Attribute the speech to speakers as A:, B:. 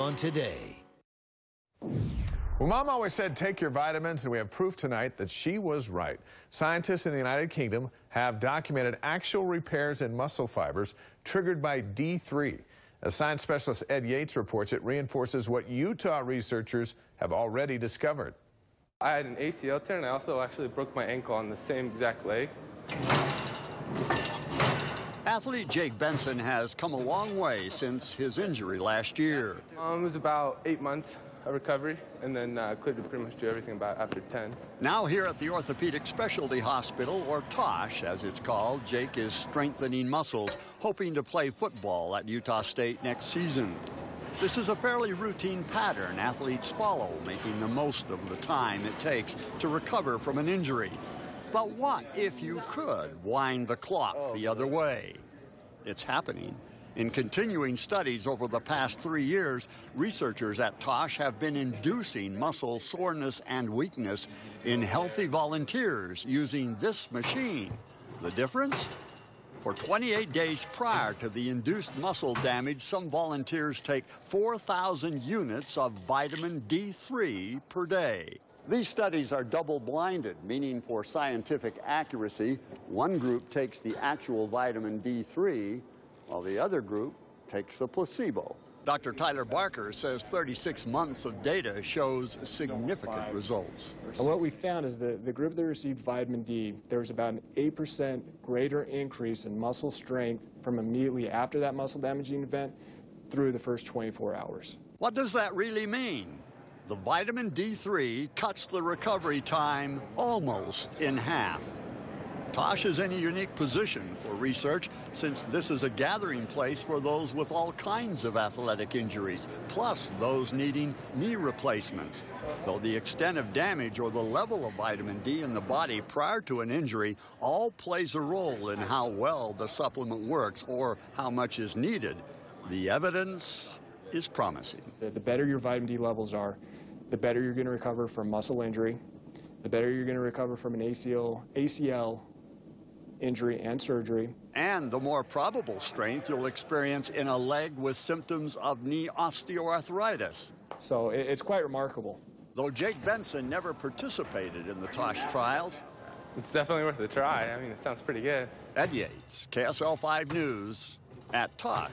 A: on today.
B: Well, Mom always said take your vitamins, and we have proof tonight that she was right. Scientists in the United Kingdom have documented actual repairs in muscle fibers triggered by D3. As science specialist Ed Yeates reports, it reinforces what Utah researchers have already discovered.
C: I had an ACL tear, and I also actually broke my ankle on the same exact leg.
D: Athlete Jake Benson has come a long way since his injury last year.
C: Um, it was about eight months of recovery, and then uh, cleared to pretty much do everything about after 10.
D: Now here at the Orthopedic Specialty Hospital, or TOSH as it's called, Jake is strengthening muscles, hoping to play football at Utah State next season. This is a fairly routine pattern athletes follow, making the most of the time it takes to recover from an injury. But what if you could wind the clock oh, the other way? It's happening. In continuing studies over the past three years, researchers at TOSH have been inducing muscle soreness and weakness in healthy volunteers using this machine. The difference? For 28 days prior to the induced muscle damage, some volunteers take 4,000 units of vitamin D3 per day. These studies are double-blinded, meaning for scientific accuracy, one group takes the actual vitamin D3 while the other group takes the placebo. Dr. Tyler Barker says 36 months of data shows significant results.
E: And what we found is that the group that received vitamin D, there was about an 8% greater increase in muscle strength from immediately after that muscle damaging event through the first 24 hours.
D: What does that really mean? The vitamin D3 cuts the recovery time almost in half. Tosh is in a unique position for research since this is a gathering place for those with all kinds of athletic injuries, plus those needing knee replacements. Though the extent of damage or the level of vitamin D in the body prior to an injury all plays a role in how well the supplement works or how much is needed, the evidence is promising.
E: The better your vitamin D levels are, the better you're going to recover from muscle injury, the better you're going to recover from an ACL, ACL injury and surgery.
D: And the more probable strength you'll experience in a leg with symptoms of knee osteoarthritis.
E: So it's quite remarkable.
D: Though Jake Benson never participated in the Tosh trials.
C: It's definitely worth a try. I mean, it sounds pretty good.
D: Ed Yeates, KSL 5 News at Tosh.